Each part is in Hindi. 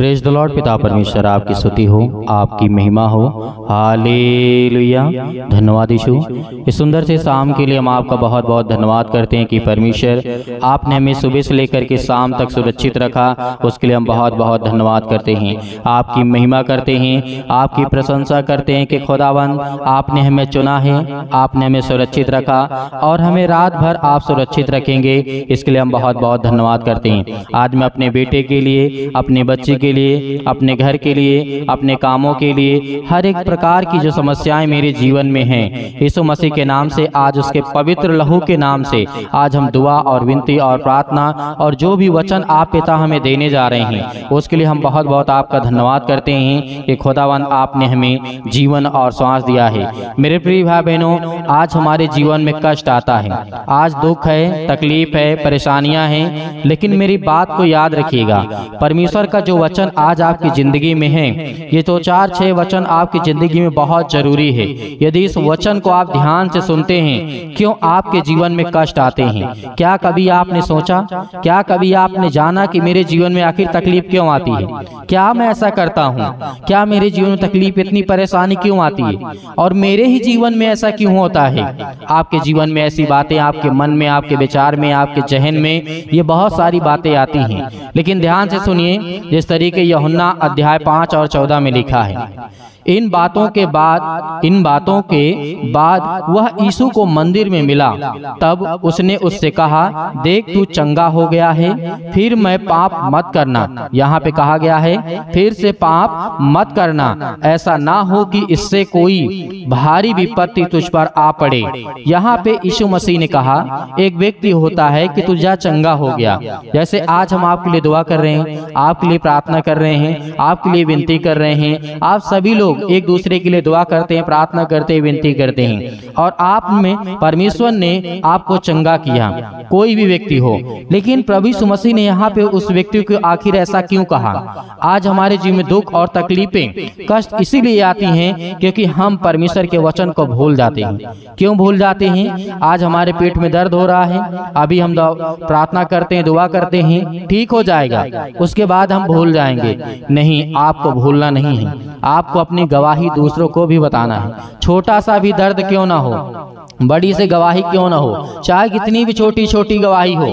प्रेज द लॉर्ड पिता परमेश्वर, आपकी स्तुति हो, आपकी महिमा हो। हालेलुया धन्यवाद यीशु। इस सुंदर से शाम के लिए हम आपका बहुत बहुत धन्यवाद करते हैं कि परमेश्वर आपने हमें सुबह से लेकर के शाम तक सुरक्षित रखा, उसके लिए हम बहुत बहुत धन्यवाद करते हैं। आपकी महिमा करते हैं, आपकी प्रशंसा करते हैं कि खुदावंद, आपने हमें चुना है, आपने हमें सुरक्षित रखा और हमें रात भर आप सुरक्षित रखेंगे, इसके लिए हम बहुत बहुत धन्यवाद करते हैं। आज मैं अपने बेटे के लिए, अपने बच्चे के लिए, अपने घर के लिए, अपने कामों के लिए, हर एक प्रकार की जो समस्याएँ मेरे जीवन में हैं, यीशु मसीह के नाम से, आज उसके पवित्र लहू के नाम से, आज हम दुआ और विनती और प्रार्थना और जो भी वचन आप पिता हमें देने जा रहे हैं, उसके लिए हम बहुत बहुत आपका धन्यवाद करते हैं कि खुदावन आपने हमें जीवन और श्वास दिया है। मेरे प्रिय भाई बहनों आज हमारे जीवन में कष्ट आता है, आज दुख है, तकलीफ़ है, परेशानियाँ हैं, लेकिन मेरी बात को याद रखिएगा, परमेश्वर का जो वचन आज आपकी ज़िंदगी में है। ये तो चार छह वचन आपकी ज़िंदगी में बहुत ज़रूरी है। यदि इस वचन को आप ध्यान से सुनते हैं, क्यों आपके जीवन में कष्ट आते हैं? क्या कभी आपने सोचा? क्या कभी आपने जाना कि मेरे जीवन में आखिर तकलीफ़ क्यों आती है? क्या मैं ऐसा करता हूँ? क्या मेरे जीवन में तकलीफ़ इतनी परेशानी क्यों आती है? और मेरे ही जीवन में ऐसा क्यों होता है? आपके जीवन में ऐसी बातें आपके मन में, आपके विचार में, आपके जहन में, ये बहुत सारी बातें आती हैं। लेकिन ध्यान से सुनिए, जिस तरीके यहुन्ना अध्याय पाँच और चौदह में लिखा है इन बातों के बाद, इन बातों के बाद वह यीशु को मंदिर में मिला। तब उसने उससे कहा, देख, तू चंगा हो गया है, फिर मैं पाप मत करना। यहाँ पे कहा गया है, फिर से पाप मत करना। ऐसा ना हो कि इससे कोई भारी विपत्ति तुझ पर आ पड़े। यहाँ पे यीशु मसीह ने कहा, एक व्यक्ति होता है कि तू जा चंगा हो गया। जैसे आज हम आपके लिए दुआ कर रहे हैं, आपके लिए प्रार्थना कर रहे हैं, आपके लिए विनती कर रहे हैं, आप सभी लोग एक दूसरे के लिए दुआ करते हैं, प्रार्थना करते हैं, विनती करते हैं। और आप में परमेश्वर ने आपको चंगा किया। कोई भी व्यक्ति हो। लेकिन प्रभु मसीह ने यहाँ पे उस व्यक्ति को आखिर ऐसा क्यों कहा? आज हमारे जीवन में दुख और तकलीफें, कष्ट इसीलिए आती हैं क्योंकि हम परमेश्वर के वचन को भूल जाते हैं। क्यों भूल जाते हैं? आज हमारे पेट में दर्द हो रहा है। अभी हम प्रार्थना करते हैं, दुआ करते हैं, ठीक हो जाएगा। उसके बाद हम भूल जाएँगे। नहीं, आपको भूलना नहीं है। आपको अपनी गवाही दूसरों को भी बताना है। छोटा सा भी दर्द क्यों ना हो? बड़ी से गवाही क्यों ना हो? चाहे कितनी भी छोटी छोटी गवाही हो,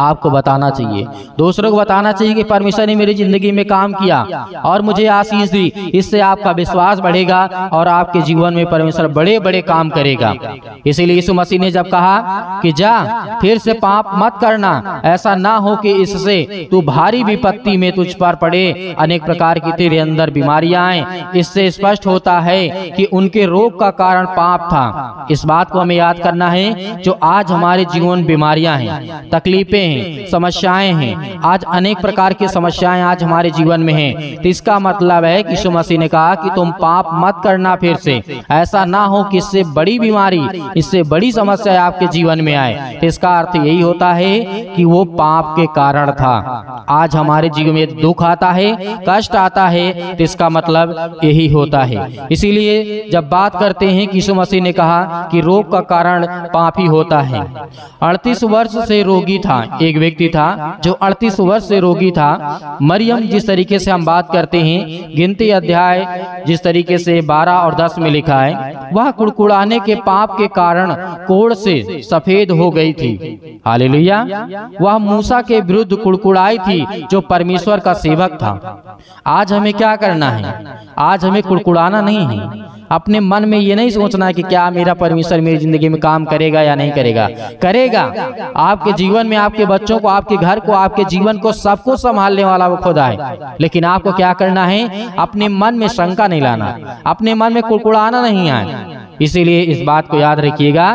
आपको बताना चाहिए। दूसरों को बताना चाहिए कि परमेश्वर ने मेरी ज़िंदगी में काम किया और मुझे आशीष दी। इससे आपका विश्वास बढ़ेगा और आपके जीवन में परमेश्वर बड़े बड़े काम करेगा। इसीलिए यीशु मसीह ने जब कहा कि जा, फिर से पाप मत करना, ऐसा ना हो कि इससे तू भारी विपत्ति में तुझ पर पड़े। अनेक प्रकार की तेरे अंदर बीमारियाँ आए। इससे स्पष्ट होता है कि उनके रोग का कारण पाप था। इस बात को हमें याद करना है, जो आज हमारे जीवन बीमारियाँ हैं, तकलीफें हैं, समस्याएँ हैं, आज अनेक प्रकार की समस्याएँ आज हमारे जीवन में हैं। तो इसका मतलब है कि मसीह ने कहा कि तुम पाप मत करना फिर से। ऐसा ना हो कि इससे बड़ी बीमारी, इससे बड़ी समस्या आपके जीवन में आए। तो इसका अर्थ यही होता है कि वो पाप के कारण था। आज हमारे जीवन में दुख आता है, कष्ट आता है तो इसका मतलब यही होता है। इसीलिए जब बात करते हैं कि मसीह ने कहा कि रोग का कारण पापी होता है। अड़तीस वर्ष से रोगी था। एक व्यक्ति था जो अड़तीस वर्ष से रोगी था। मरियम, जिस तरीके से हम बात करते हैं, गिनती अध्याय जिस तरीके से बारह और दस में लिखा है, वह कुड़कुड़ाने के पाप के कारण कोड़ से सफ़ेद हो गई थी। हालेलुया। वह मूसा के विरुद्ध कुड़कुड़ाई थी, जो परमेश्वर का सेवक था। आज हमें क्या करना है? आज हमें कुड़कुड़ाना नहीं है। अपने मन में ये नहीं सोचना कि क्या मेरा परमेश्वर मेरी ज़िंदगी में काम करेगा या नहीं करेगा। करेगा। आपके जीवन में आपके बच्चों को, आपके घर को, आपके जीवन को सबको संभालने वाला वो खुदा है। लेकिन आपको क्या करना है? अपने मन में शंका नहीं लाना। अपने मन में कुड़कुड़ाना नहीं है इसीलिए इस बात को याद रखिएगा।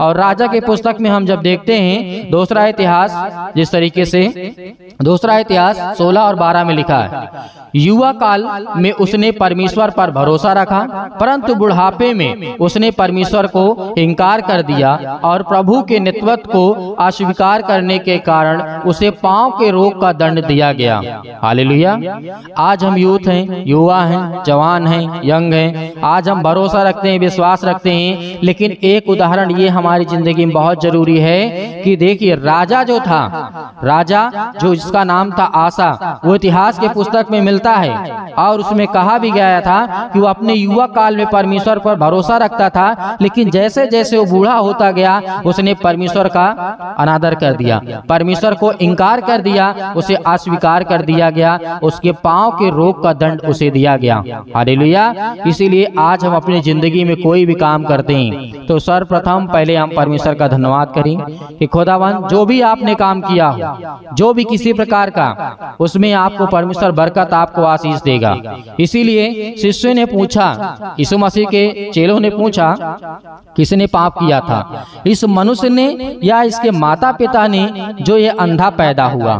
और राजा के पुस्तक में हम जब देखते हैं, दूसरा इतिहास जिस तरीके से, दूसरा इतिहास 16 और 12 में लिखा है। युवा काल में उसने परमेश्वर पर भरोसा रखा, परंतु बुढ़ापे में उसने परमेश्वर को इनकार कर दिया और प्रभु के नेतृत्व को अस्वीकार करने के कारण उसे पाँव के रोग का दंड दिया गया। हालेलुया। आज हम यूथ हैं, युवा हैं, जवान हैं, यंग हैं, आज हम भरोसा रखते हैं, विश्वास सकते हैं। लेकिन एक उदाहरण ये हमारी ज़िंदगी में बहुत ज़रूरी है कि देखिए, राजा जो था, राजा जो जिसका नाम था आशा, वो इतिहास के पुस्तक में मिलता है। और उसमें कहा भी गया था कि वो अपने युवा काल में परमेश्वर पर भरोसा रखता था, लेकिन जैसे जैसे वो बूढ़ा होता गया, उसने परमेश्वर का अनादर कर दिया। परमेश्वर को इनकार कर दिया, उसे अस्वीकार कर दिया गया, उसके पाँव के रोग का दंड उसे दिया गया। हालेलुया। इसीलिए आज हम अपनी ज़िंदगी में कोई भी काम करते हैं। तो सर्वप्रथम पहले हम परमेश्वर का धन्यवाद करें कि खुदावन, जो भी आपने काम किया हो जो भी किसी प्रकार का, उसमें आपको परमेश्वर बरकत आपको आशीष देगा। इसीलिए शिष्य ने पूछा, यीशु मसीह के चेलों ने पूछा, किसने पाप किया था? इस मनुष्य ने या इसके माता पिता ने जो ये अंधा पैदा हुआ?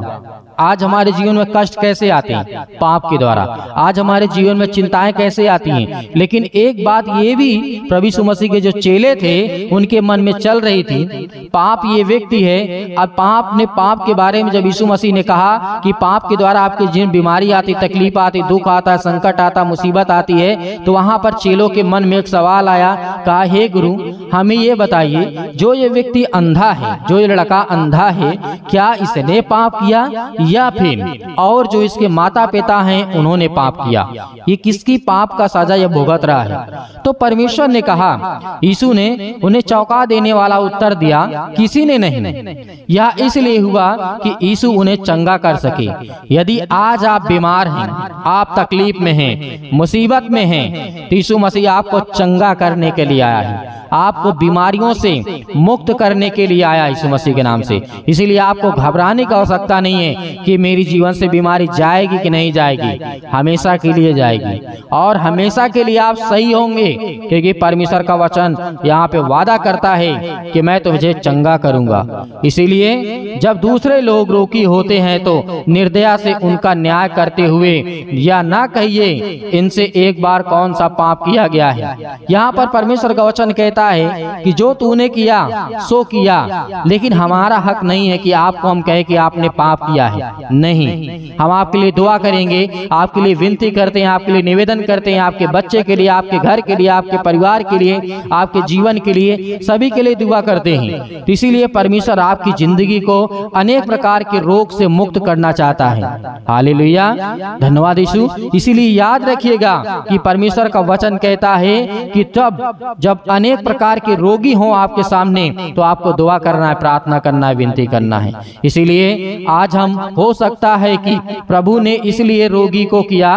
आज हमारे जीवन में कष्ट कैसे आते हैं? पाप के द्वारा। आज हमारे जीवन में चिंताएँ कैसे आती हैं? लेकिन एक बात ये भी, प्रभु सुमसी के जो चेले थे, उनके मन में चल रही थी, पाप ये व्यक्ति है। अब पाप ने पाप के बारे में जब यीशु मसीह ने कहा कि पाप के द्वारा आपके जीवन बीमारी आती, तकलीफ़ आती, दुख आता, संकट आता, मुसीबत आती है तो वहाँ पर चेलों के मन में एक सवाल आया, कहा, हे गुरु, हमें ये बताइए, जो ये व्यक्ति अंधा है, जो ये लड़का अंधा है, क्या इसने पाप किया? या फिर और जो इसके माता पिता हैं, उन्होंने पाप किया। ये किसकी पाप का सजा यह भुगत रहा है? तो परमेश्वर ने कहा, यीशु ने उन्हें चौंका देने वाला उत्तर दिया, किसी ने नहीं। यह इसलिए हुआ कि यीशु उन्हें चंगा कर सके। यदि आज आप बीमार हैं, आप तकलीफ़ में हैं, मुसीबत में हैं तो यीशु मसीह आपको चंगा करने के लिए आया है। आपको बीमारियों से मुक्त करने के लिए आया यीशु मसीह के नाम से। इसीलिए आपको घबराने की आवश्यकता नहीं है कि मेरी जीवन से बीमारी जाएगी कि नहीं जाएगी हमेशा के लिए जाएगी। और हमेशा के लिए आप सही होंगे क्योंकि परमेश्वर का वचन यहाँ पे वादा करता है कि मैं तुझे चंगा करूँगा। इसीलिए जब दूसरे लोग रोकी होते हैं तो निर्दया से उनका न्याय करते हुए या ना कहिए इनसे एक बार कौन सा पाप किया गया है। यहाँ पर परमेश्वर का वचन कहता है कि जो तूने किया सो किया। लेकिन हमारा हक नहीं है कि आपको हम कहे कि आपने पाप किया है। नहीं। हम आपके लिए दुआ करेंगे आपके लिए विनती करते हैं आपके लिए निवेदन करते हैं आपके बच्चे के लिए आपके घर के लिए आपके परिवार के लिए आपके जीवन के लिए सभी के लिए दुआ करते हैं। तो इसीलिए परमेश्वर आपकी ज़िंदगी को अनेक प्रकार के रोग से मुक्त करना चाहता है। हाल धन्यवाद यीशु इसीलिए याद रखिएगा कि परमेश्वर का वचन कहता है कि तब जब अनेक प्रकार के रोगी हों आपके सामने तो आपको दुआ करना है, प्रार्थना करना है, विनती करना है। इसीलिए आज हम, हो सकता है कि प्रभु ने इसलिए रोगी को किया,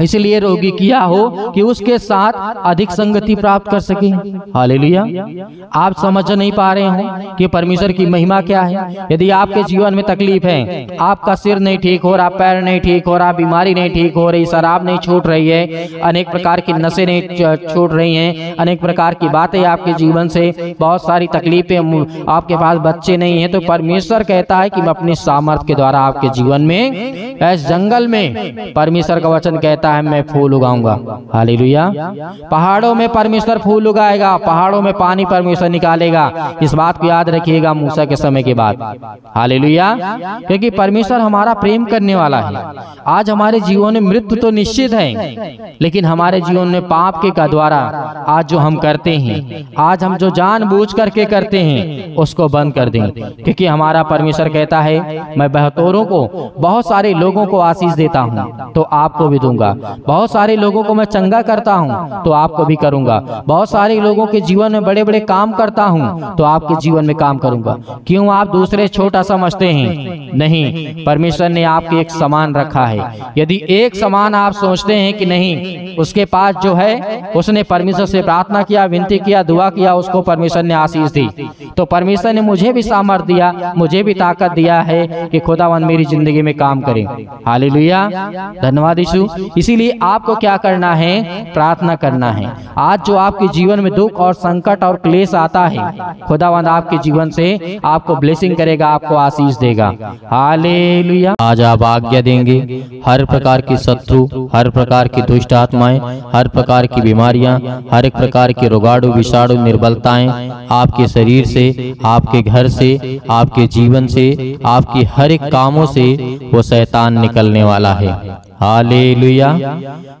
इसलिए रोगी किया हो कि उसके साथ अधिक संगति प्राप्त कर सके। हालेलुया। आप समझ नहीं पा रहे हो कि परमेश्वर की महिमा क्या है। यदि आपके जीवन में तकलीफ़ है, आपका सिर नहीं ठीक हो रहा, पैर नहीं ठीक हो रहा, बीमारी नहीं ठीक हो रही, शराब नहीं छूट रही है, अनेक प्रकार की नशे नहीं छूट रही हैं, अनेक प्रकार की बातें आपके जीवन से बहुत सारी तकलीफें आपके पास बच्चे नहीं है तो परमेश्वर कहता है कि मैं अपनी सामर्थ्य के द्वारा आपके जीवन में, इस जंगल में, परमेश्वर का वचन कहता है, मैं फूल उगाऊँगा। हाली पहाड़ों में परमेश्वर फूल उगाएगा, पहाड़ों में पानी परमेश्वर निकालेगा। इस बात को याद रखिएगा मूसा के समय के बाद। हाली क्योंकि परमेश्वर हमारा प्रेम करने वाला है। आज हमारे जीवन में मृत्यु तो निश्चित है, लेकिन हमारे जीवन में पाप के का द्वारा आज जो हम करते हैं आज हम जो जान बूझ करके करते हैं उसको बंद कर दें क्योंकि हमारा परमेश्वर कहता है मैं बहतौरों को बहुत सारे लोगों को आशीष देता हूँ तो आपको भी दूँगा। बहुत सारे लोगों को मैं चंगा करता हूँ तो आपको भी करूँगा। बहुत सारे लोगों के जीवन में बड़े बड़े काम करता हूँ तो आपके जीवन में काम करूँगा। क्यों आप दूसरे छोटा समझते हैं? नहीं परमेश्वर ने आपके एक समान रखा है। यदि एक समान आप सोचते हैं कि नहीं उसके पास जो है उसने परमेश्वर से प्रार्थना किया विनती किया, दुआ किया, उसको परमेश्वर ने आशीष दी। तो परमेश्वर ने मुझे भी सामर्थ दिया, मुझे भी ताकत दिया है कि खुदावन मेरी ज़िंदगी में काम करे। हाली धन्यवाद यीशु। इसीलिए आपको क्या करना है? प्रार्थना करना है। आज जो आपके जीवन में दुख और संकट और क्लेश आता है खुदावन आपके जीवन से आपको ब्लेसिंग करेगा, आपको आशीष देगा। हाले आज आप आज्ञा देंगे। हर प्रकार की शत्रु, हर प्रकार की दुष्ट आत्माएँ, हर प्रकार की बीमारियाँ, हर एक प्रकार के रोगाणु विषाणु निर्बलताएँ आपके शरीर से, आपके घर से, आपके जीवन से, आपके हर एक कामों से वो शैतान निकलने वाला है। हालेलुया।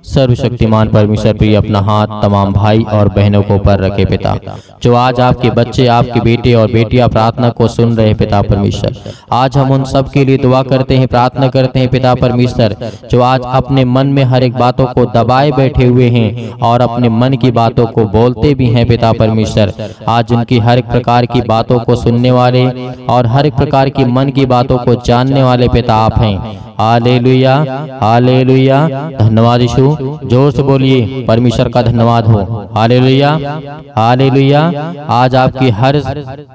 सर्वशक्तिमान परमेश्वर, प्रिय अपना हाथ तमाम भाई और बहनों को ऊपर रखे पिता। जो आज आपके बच्चे, आपके बेटे और बेटियाँ प्रार्थना को सुन रहे पिता परमेश्वर। आज हम उन सब के लिए दुआ करते हैं, प्रार्थना करते हैं पिता परमेश्वर, जो आज अपने मन में हर एक बातों को दबाए बैठे हुए हैं और अपने मन की बातों को बोलते भी हैं पिता परमेश्वर। आज उनकी हर एक प्रकार की बातों को सुनने वाले और हर एक प्रकार की मन की बातों को जानने वाले पिता आप हैं। हालेलुया हालेलुया। धन्यवाद यीशु, ज़ोर से बोलिए, परमेश्वर का धन्यवाद हो। हालेलुया हालेलुया। आज आपकी हर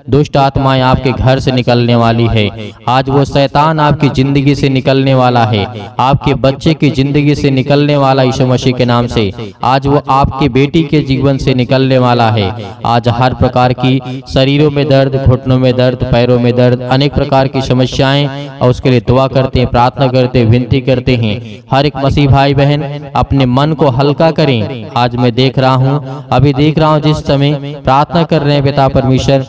दुष्ट आत्माएँ आपके घर से निकलने वाली है। आज वो शैतान आपकी ज़िंदगी से निकलने वाला है। आपके बच्चे की ज़िंदगी से निकलने वाला यीशु मसीह के नाम से। आज वो आपके बेटी के जीवन से निकलने वाला है। आज हर प्रकार की शरीरों में दर्द, घुटनों में दर्द, पैरों में दर्द, अनेक प्रकार की समस्याएँ, और उसके लिए दुआ करते हैं, प्रार्थना करते, विनती करते हैं। हर एक मसीह भाई बहन अपने मन को हल्का करें। आज मैं देख रहा हूँ, अभी देख रहा हूँ जिस समय प्रार्थना कर रहे हैं पिता परमेश्वर।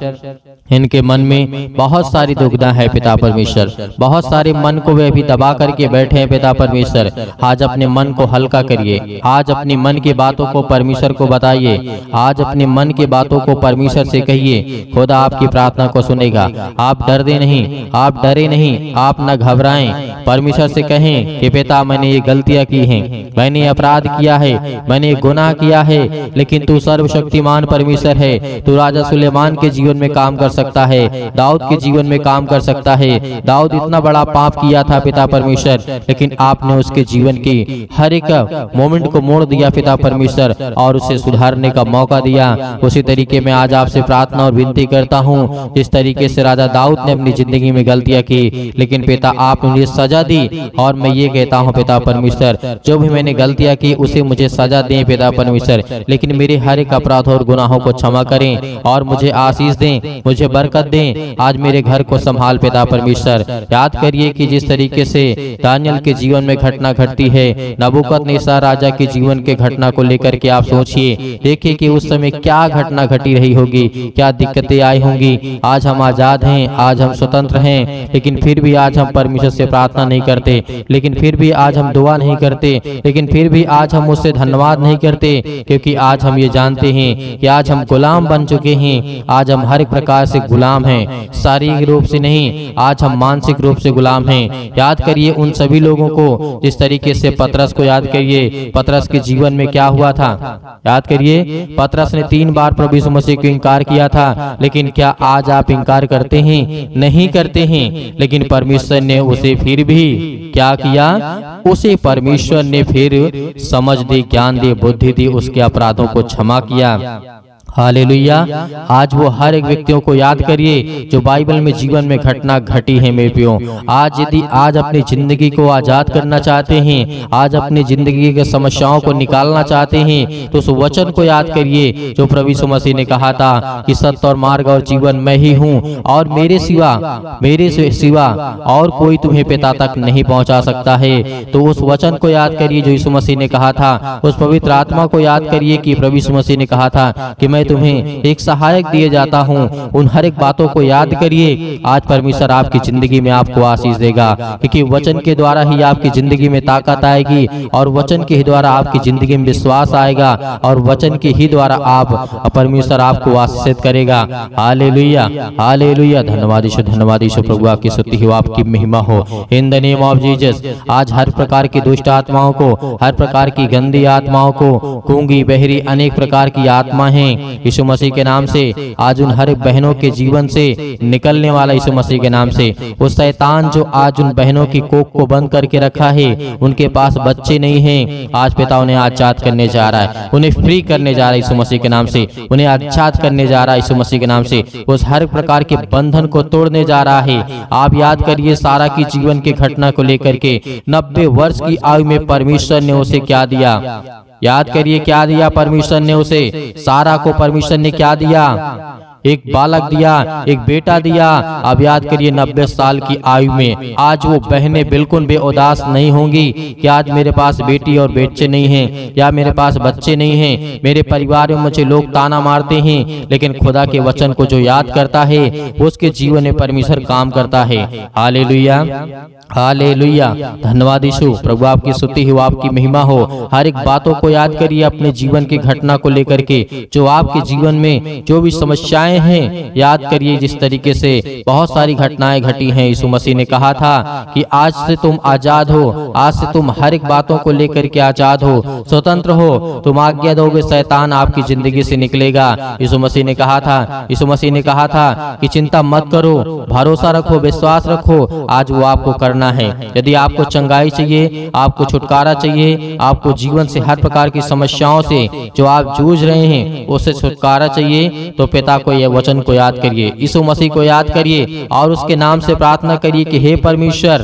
इनके मन में बहुत सारी दुविधा है पिता परमेश्वर। बहुत सारे मन को वे अभी दबा करके बैठे हैं पिता परमेश्वर। आज अपने मन को हल्का करिए। आज अपने मन की बातों को परमेश्वर को बताइए। आज अपने मन की बातों को परमेश्वर से कहिए। खुदा आपकी प्रार्थना को सुनेगा। आप डर दे नहीं। आप डरे नहीं। आप न घबराएँ। परमेश्वर से कहें कि पिता, मैंने ये गलतियाँ की हैं। मैंने अपराध किया है, मैंने गुनाह किया है, लेकिन तू सर्वशक्तिमान परमेश्वर है। तू राजा सुलेमान के जीवन में काम कर सकता है, दाऊद के जीवन में काम कर सकता है। दाऊद इतना बड़ा पाप किया था पिता परमेश्वर, लेकिन आपने उसके जीवन की हर एक मोमेंट को मोड़ दिया पिता परमेश्वर, और उसे सुधारने का मौका दिया। उसी तरीके में आज आपसे प्रार्थना और विनती करता हूँ। जिस तरीके से राजा दाऊद ने अपनी ज़िंदगी में गलतियाँ की, लेकिन पिता, आपने सजा दी और मैं ये कहता हूँ, पिता परमेश्वर, जो भी मैंने गलतियाँ की, उसे मुझे सजा दें, पिता परमेश्वर। लेकिन मेरे हर एक अपराध और गुनाहों को क्षमा करें और मुझे आशीष दें, मुझे बरकत दें। आज मेरे घर को संभाल, पिता परमेश्वर। याद करिए कि जिस तरीके से दानियल के जीवन में घटना घटती है नबुकत नेसा राजा के जीवन के घटना को लेकर के आप सोचिए। देखिए कि उस समय क्या घटना घटी रही होगी, क्या दिक्कतें आई होंगी। आज हम आज़ाद हैं, आज हम स्वतंत्र हैं, लेकिन फिर भी आज हम परमेश्वर से प्रार्थना नहीं करते, लेकिन फिर भी आज हम दुआ नहीं करते, लेकिन फिर भी आज हम उससे धन्यवाद नहीं करते, क्योंकि आज हम ये जानते हैं कि आज हम गुलाम बन चुके हैं, आज हम हर एक प्रकार से गुलाम हैं, शारीरिक रूप से नहीं, आज हम मानसिक रूप से गुलाम हैं। याद करिए उन सभी लोगों को जिस तरीके से पतरस को याद करिए, पतरस के जीवन में क्या हुआ था? याद करिए, पतरस ने तीन बार प्रभु यीशु मसीह को इनकार किया था, लेकिन क्या आज आप इनकार करते हैं? नहीं करते हैं, लेकिन परमेश्वर ने उसे फिर भी क्या किया? उसे परमेश्वर ने फिर समझ दी, ज्ञान दी, बुद्धि दी, उसके अपराधों को क्षमा किया। हालेलुया। आज वो हर एक व्यक्तियों को याद करिए जो बाइबल में जीवन में घटना घटी है मेरे प्यो आज यदि आज अपनी ज़िंदगी को आज़ाद करना चाहते हैं आज अपनी ज़िंदगी के समस्याओं को निकालना चाहते हैं तो उस वचन को याद करिए जो प्रभु यीशु मसीह ने कहा था कि सत्य और मार्ग और जीवन मैं ही हूँ और मेरे सिवा मेरे सिवा और कोई तुम्हें पिता तक नहीं पहुँचा सकता है। तो उस वचन को याद करिए जो यीशु मसीह ने कहा था। उस पवित्र आत्मा को याद करिए कि प्रभु यीशु मसीह ने कहा था कि मैं तुम्हें एक सहायक दिए जाता हूँ। उन हर एक बातों को याद करिए। आज परमेश्वर आपकी ज़िंदगी में आपको आशीष देगा, क्योंकि वचन के द्वारा ही आपकी ज़िंदगी में ताकत आएगी और वचन के ही द्वारा आपकी ज़िंदगी में विश्वास आएगा और वचन के ही द्वारा आप परमेश्वर आपको आशीषित करेगा। हाले लुया हाले लुया धन्यवाद ईश्वर धन्यवाद ईश्वर प्रभु, आपकी स्तुति हो, आपकी महिमा हो। In the name of Jesus आज हर प्रकार की दुष्ट आत्माओं को, हर प्रकार की गंदी आत्माओं को गूँगी बहरी अनेक प्रकार की आत्मा हैं। यीशु मसीह के नाम से, आज उन हर बहनों के जीवन से निकलने वाला यीशु मसीह के नाम से। वो शैतान जो आज उन बहनों की कोख को बंद करके रखा है, उनके पास बच्चे नहीं हैं। आज पिता उन्हें आज़ाद करने जा रहा है, उन्हें फ्री करने जा रहा है यीशु मसीह के नाम से। उन्हें आज़ाद करने जा रहा है यीशु मसीह के नाम से। उस हर प्रकार के बंधन को तोड़ने जा रहा है। आप याद करिए सारा की जीवन की घटना को लेकर के, नब्बे वर्ष की आयु में परमेश्वर ने उसे क्या दिया? याद करिए क्या दिया परमेश्वर ने उसे? सारा को परमेश्वर ने क्या दिया? एक बालक दिया एक बेटा दिया। अब याद करिए नब्बे साल की आयु में। आज वो बहनें बिल्कुल बेउदास नहीं होंगी। कि आज मेरे पास बेटी और बेटे नहीं हैं। या मेरे पास बच्चे नहीं हैं। मेरे परिवार में मुझे लोग ताना मारते हैं लेकिन खुदा के वचन को जो याद करता है उसके जीवन में परमेश्वर काम करता है। हाले हालेलुया। धन्यवाद यीशु। प्रभु, आपकी स्तुति हो, आपकी महिमा हो। हर एक बातों को याद करिए अपने जीवन की घटना को लेकर के। जो आपके जीवन में जो भी समस्याएँ हैं, याद करिए जिस तरीके से बहुत सारी घटनाएँ घटी हैं। यीशु मसीह ने कहा था कि आज से तुम आज़ाद हो, आज से तुम हर एक बातों को लेकर के आज़ाद हो, स्वतंत्र हो। तुम आज्ञा दोगे, शैतान आपकी ज़िंदगी से निकलेगा। यीशु मसीह ने कहा था, यीशु मसीह ने कहा था कि चिंता मत करो, भरोसा रखो, विश्वास रखो। आज वो आपको करना करना है। यदि आपको चंगाई चाहिए, आपको छुटकारा चाहिए, आपको जीवन से हर प्रकार की समस्याओं से जो आप जूझ रहे हैं, उससे छुटकारा चाहिए तो पिता को यह वचन को याद करिए। यीशु मसीह को याद करिए और उसके नाम से प्रार्थना करिए कि, हे परमेश्वर,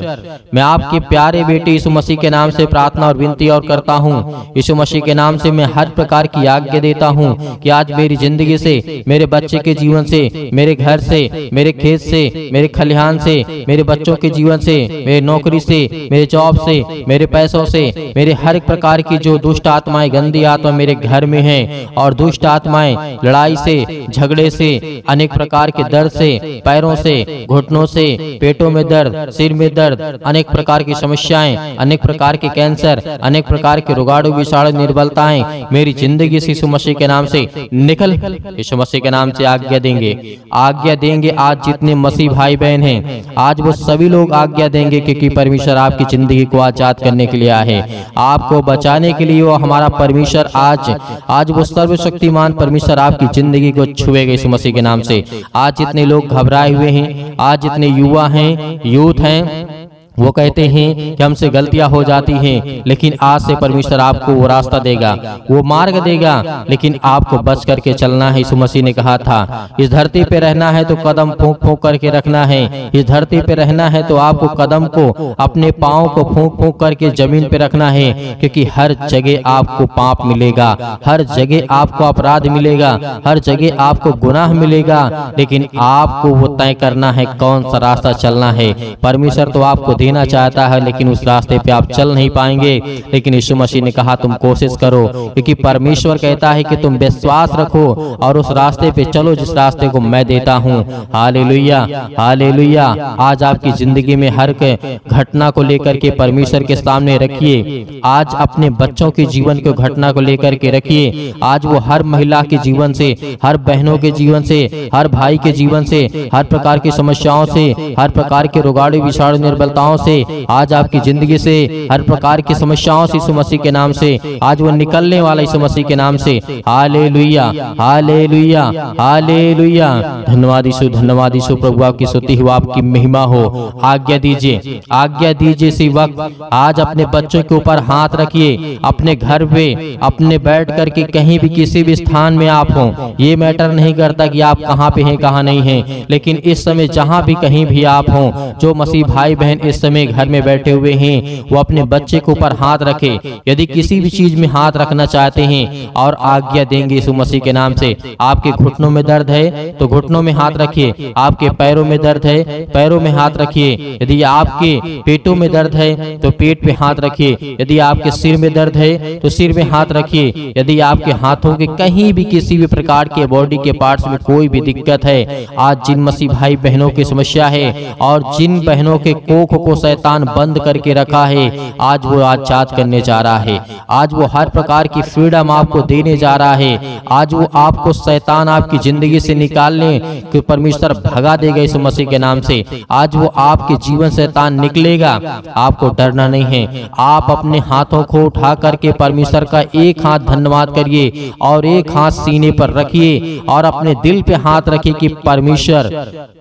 मैं आपके प्यारे बेटे यीशु मसीह के नाम से प्रार्थना और विनती और करता हूँ। यीशु मसीह के नाम से मैं हर प्रकार की आज्ञा देता हूँ कि आज मेरी ज़िंदगी से, मेरे बच्चे के जीवन से, मेरे घर से, मेरे खेत से, मेरे खलिहान से, मेरे बच्चों के जीवन से मेरे नौकरी से मेरे जॉब से मेरे पैसों से मेरे हर एक प्रकार की जो दुष्ट आत्माएँ गंदी आत्मा मेरे घर में है और दुष्ट आत्माएँ लड़ाई से झगड़े से अनेक प्रकार के दर्द से पैरों से घुटनों से पेटों में दर्द सिर में दर्द अनेक प्रकार की समस्याएँ अनेक प्रकार के कैंसर अनेक प्रकार के रुगाड़ू विषाणु निर्बलताएँ मेरी ज़िंदगी यीशु मसीह के नाम से निकल। यीशु मसीह के नाम से आज्ञा देंगे। आज्ञा देंगे आज जितने मसीह भाई बहन हैं आज वो सभी लोग आज्ञा देंगे। क्योंकि परमेश्वर आपकी ज़िंदगी को आज़ाद करने के लिए आए आपको बचाने के लिए वो हमारा परमेश्वर आज आज वो सर्वशक्तिमान परमेश्वर आपकी ज़िंदगी को छुएगा इस मसीह के नाम से। आज इतने लोग घबराए हुए हैं, आज इतने युवा हैं यूथ हैं वो कहते हैं कि हमसे गलतियाँ हो जाती हैं, लेकिन आज से परमेश्वर आपको वो रास्ता देगा, वो मार्ग देगा, लेकिन आपको बच करके चलना है, यीशु मसीह ने कहा था। इस धरती पे रहना है तो कदम फूंक फूंक करके रखना है, इस धरती पे रहना है तो आपको कदम को, अपने पाओ को फूंक फूंक करके ज़मीन पे रखना है, क्योंकि हर जगह आपको पाप मिलेगा, हर जगह आपको अपराध मिलेगा, हर जगह आपको गुनाह मिलेगा, लेकिन आपको वो तय करना है कौन सा रास्ता चलना है। परमेश्वर तो आपको देना चाहता है, लेकिन उस रास्ते पे आप चल नहीं पाएँगे। लेकिन यीशु मसीह ने कहा, तुम कोशिश करो, क्योंकि परमेश्वर कहता है कि तुम विश्वास रखो और उस रास्ते पे चलो जिस रास्ते को मैं देता हूँ। हाले लुया हाले लुया आज आपकी ज़िंदगी में हर घटना को लेकर के परमेश्वर के सामने रखिए। आज अपने बच्चों के जीवन को घटना को लेकर के रखिए। आज वो हर महिला के जीवन से, हर बहनों के जीवन से, हर भाई के जीवन से, हर प्रकार की समस्याओं से, हर प्रकार के रोगाड़ू विषाणु, निर्बलताओं समस्याओं से, आज आपकी ज़िंदगी से, हर प्रकार की समस्याओं से यीशु मसीह के नाम से, आज वो निकलने वाला यीशु मसीह के नाम से। हाले लुया हाले लुया हाले लुया धन्यवाद यीशु धन्यवाद यीशु प्रभु, आपकी स्तुति हो, आपकी महिमा हो। आज्ञा दीजिए आज्ञा दीजिए इसी वक्त, आज अपने बच्चों के ऊपर हाथ रखिए, अपने घर पे, अपने बैठ करके कहीं भी किसी भी स्थान में आप हो, ये मैटर नहीं करता कि आप कहाँ पे हैं, कहाँ नहीं हैं, लेकिन इस समय जहाँ भी कहीं भी आप हो, जो मसीह भाई बहन इस समय घर में बैठे हुए हैं। वो अपने बच्चे के ऊपर हाथ रखे। यदि किसी भी चीज़ में हाथ रखना चाहते हैं और आज्ञा देंगे यीशु मसीह के नाम से, आपके घुटनों में दर्द है तो घुटनों में हाथ रखिए। आपके पैरों में दर्द है, पैरों में हाथ रखिए। यदि आपके पेटों में दर्द है तो पेट पे हाथ रखिए। यदि आपके सिर में दर्द है तो सिर में हाथ रखिए। यदि आपके हाथों के कहीं भी किसी भी प्रकार के बॉडी के पार्ट्स में कोई भी दिक्कत है, आज जिन मसीह भाई बहनों की समस्या है और जिन बहनों के कोख को शैतान बंद करके रखा है। आज वो आज़ाद करने जा रहा है। आज वो हर प्रकार की फ्रीडम आपको देने जा रहा है। आज वो आपको शैतान आपकी ज़िंदगी से निकालने के परमेश्वर भगा देगा इस मसीह के नाम से। आज वो आपके जीवन शैतान निकलेगा। आपको डरना नहीं है। आप अपने हाथों को उठा करके परमेश्वर का एक हाथ धन्यवाद करिए और एक हाथ सीने पर रखिए और अपने दिल पे हाथ रखिए कि परमेश्वर,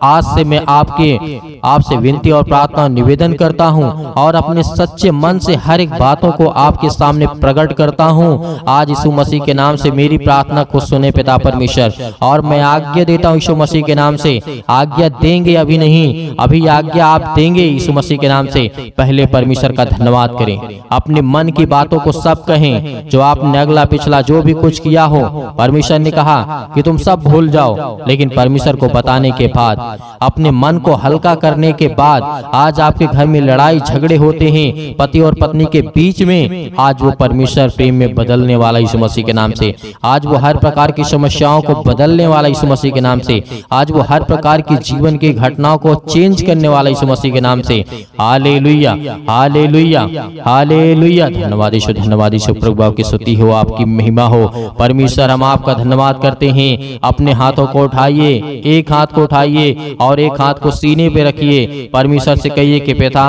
आज से मैं आपके, आपसे विनती और प्रार्थना निवेदन निवेदन करता हूँ और अपने सच्चे मन से हर एक बातों को आपके सामने प्रकट करता हूँ। आज यीशु मसीह के नाम से मेरी प्रार्थना को सुने पिता परमेश्वर। और मैं आज्ञा देता हूँ यीशु मसीह के नाम से। आज्ञा देंगे अभी नहीं, अभी आज्ञा आप देंगे यीशु मसीह के नाम से। पहले परमेश्वर का धन्यवाद करें। अपने मन की बातों को सब कहें। जो आपने अगला पिछला जो भी कुछ किया हो, परमेश्वर ने कहा कि तुम सब भूल जाओ। लेकिन परमेश्वर को बताने के बाद, अपने मन को हल्का करने के बाद, आज आपके घर में लड़ाई झगड़े होते हैं। पति और पत्नी के बीच में आज वो परमेश्वर प्रेम में बदलने वाला यीशु मसीह के नाम से। आज वो हर प्रकार की समस्याओं को बदलने वाला यीशु मसीह के नाम से। आज वो हर प्रकार की जीवन की घटनाओं को चेंज करने वाला यीशु मसीह के नाम से। हाले लुया हाले लुया हाले लुया धन्यवाद धन्यवाद यीशु प्रभु स्तुति हो, आपकी महिमा हो। परमेश्वर, हम आपका धन्यवाद करते हैं। अपने हाथों को उठाइए, एक हाथ को उठाइए और एक हाथ को सीने पे रखिए। परमेश्वर से कहिए कि पिता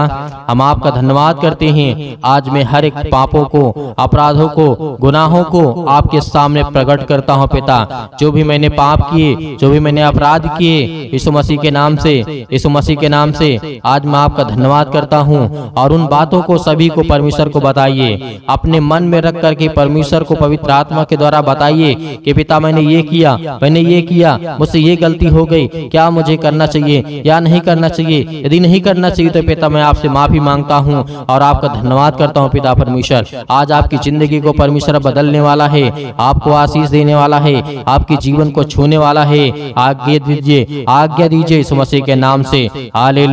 हम आपका धन्यवाद करते हैं। आज मैं हर एक पापों को, अपराधों को, गुनाहों को आपके सामने प्रकट करता हूँ पिता। जो भी मैंने पाप किए, जो भी मैंने अपराध किए, यीशु मसीह के नाम से, यीशु मसीह के नाम से आज मैं आपका धन्यवाद करता हूँ। और उन बातों को सभी को परमेश्वर को बताइए। अपने मन में रख करके परमेश्वर को पवित्र आत्मा के द्वारा बताइए कि पिता, मैंने ये किया, मैंने ये किया, मुझसे ये गलती हो गई, क्या मुझे करना चाहिए, या नहीं करना चाहिए? यदि नहीं करना चाहिए तो पिता मैं आपसे माफ़ी माँगता हूँ और आपका धन्यवाद करता हूँ पिता परमेश्वर। आज आपकी ज़िंदगी को परमेश्वर बदलने वाला है, आपको आशीष देने वाला है, आपके जीवन को छूने वाला है। आज्ञा दीजिए आज्ञा दीजिए इस मसीह के नाम से। हाले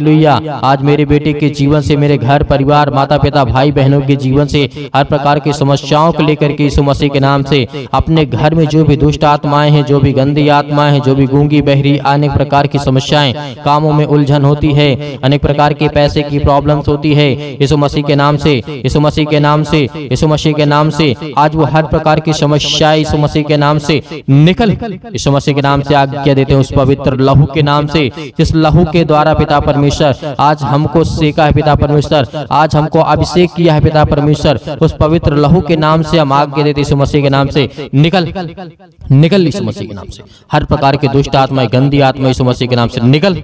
लुया आज मेरे बेटे के जीवन से, मेरे घर, परिवार माता पिता भाई बहनों के जीवन से, हर प्रकार की समस्याओं को लेकर के यीशु मसीह के नाम से, अपने घर में जो भी दुष्ट आत्माएँ हैं, जो भी गंदी आत्माएँ हैं, जो भी गूँगी बहरी, अनेक प्रकार की समस्याएँ, कामों में उलझन होती है अनेक प्रकार के पैसे की प्रॉब्लम्स होती है यीशु मसीह के नाम से यीशु मसीह के नाम से यीशु मसीह के नाम से आज वो हर प्रकार की समस्या यीशु मसीह के नाम से निकल यीशु मसीह के नाम से आज्ञा देते हैं उस पवित्र लहू के नाम से जिस लहू के द्वारा पिता परमेश्वर आज हमको सेका है पिता परमेश्वर आज हमको अभिषेक किया है पिता परमेश्वर उस पवित्र लहू के नाम से हम आज्ञा देते यीशु मसीह के नाम से निकल निकल यीशु मसीह के नाम से हर प्रकार के दुष्ट आत्मा गंदी आत्मा यीशु मसीह के नाम से निकल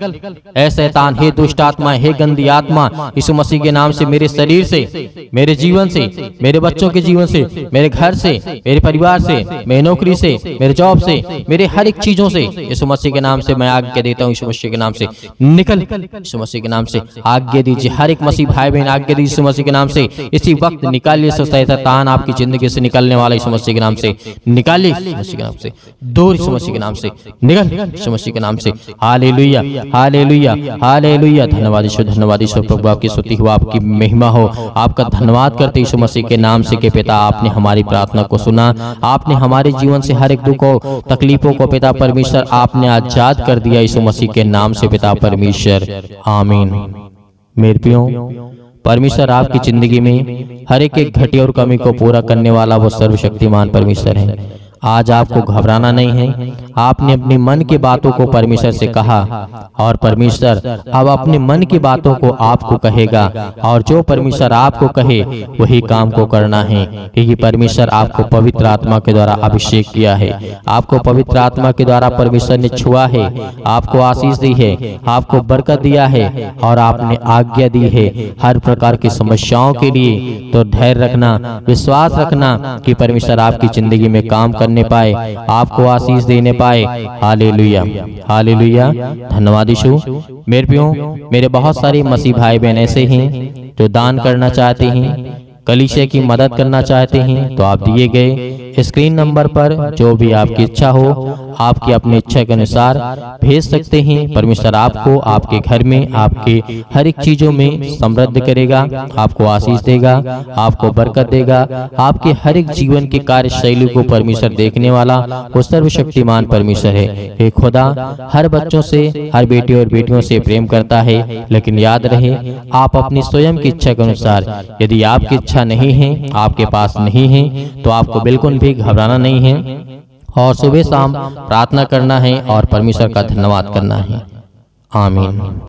ऐसे शैतान हे दुष्ट आत्मा हे, गंदी आत्मा। यीशु मसीह के नाम से, मेरे शरीर से, मेरे जीवन से, मेरे बच्चों के जीवन से, मेरे घर से, मेरे परिवार से, मेरी नौकरी से, मेरे जॉब से, मेरे हर एक चीज़ों से। यीशु मसीह के नाम से मैं आज्ञा देता हूँ, यीशु मसीह के नाम से। निकल, यीशु मसीह के नाम से। आज्ञा दीजिए, हर एक मसीह भाई बहन आज्ञा दीजिए, यीशु मसीह के नाम से। इसी वक्त निकालिए शैतान आपकी ज़िंदगी से निकलने वाला यीशु मसीह के नाम से। निकालिए, यीशु मसीह के नाम से। दूर, यीशु मसीह के नाम से। निकल, यीशु मसीह के नाम से। हालेलुया हालेलुया हालेलुया। धन्यवाद ईश्वर धन्यवाद ईश्वर प्रभु, आपकी स्तुति हो, आपकी महिमा हो। आपका धन्यवाद करते यीशु मसीह के नाम से के पिता, आपने हमारी प्रार्थना को सुना। आपने हमारे जीवन से हर एक दुखों, तकलीफों को पिता परमेश्वर, आपने आज़ाद कर दिया यीशु मसीह के नाम से पिता परमेश्वर। आमीन। मेरे प्रियो, परमेश्वर आपकी ज़िंदगी में हर एक एक घटी और कमी को पूरा करने वाला वो सर्वशक्तिमान परमेश्वर है। आज आपको घबराना नहीं है। आपने अपने मन की बातों को परमेश्वर से कहा और परमेश्वर अब अपने मन की बातों को आपको कहेगा और जो परमेश्वर आपको कहे वही काम को करना है। क्योंकि परमेश्वर आपको पवित्र आत्मा के द्वारा अभिषेक किया है। आपको पवित्र आत्मा के द्वारा परमेश्वर ने छुआ है। आपको आशीष दी है। आपको बरकत दिया है। और आपने आज्ञा दी है। हर प्रकार की समस्याओं के लिए तो धैर्य रखना विश्वास रखना। कि परमेश्वर आपकी ज़िंदगी में काम करने करने पाए, आपको आशीष देने पाए। हाले लुया हाले लुया धन्यवाद यीशु। मेरे प्यो मेरे बहुत सारे मसीह भाई बहन ऐसे हैं जो दान करना चाहते हैं कलिशे की मदद करना चाहते हैं तो आप दिए गए। स्क्रीन नंबर पर जो भी आपकी इच्छा हो, आपकी अपनी इच्छा के अनुसार भेज सकते हैं। परमेश्वर आपको आपके घर में, आपके हर एक चीज़ों में समृद्ध करेगा, आपको आशीष देगा, आपको बरकत देगा, आपके हर एक जीवन की कार्य शैली को परमेश्वर देखने वाला वो सर्वशक्तिमान परमेश्वर है। हे खुदा, हर बच्चों से, हर बेटी और बेटियों से प्रेम करता है, लेकिन याद रहे, आप अपनी स्वयं की इच्छा के अनुसार, यदि आपकी इच्छा नहीं है, आपके पास नहीं है तो आपको बिल्कुल भी घबराना नहीं है। और सुबह शाम प्रार्थना करना है और परमेश्वर का धन्यवाद करना है। आमीन।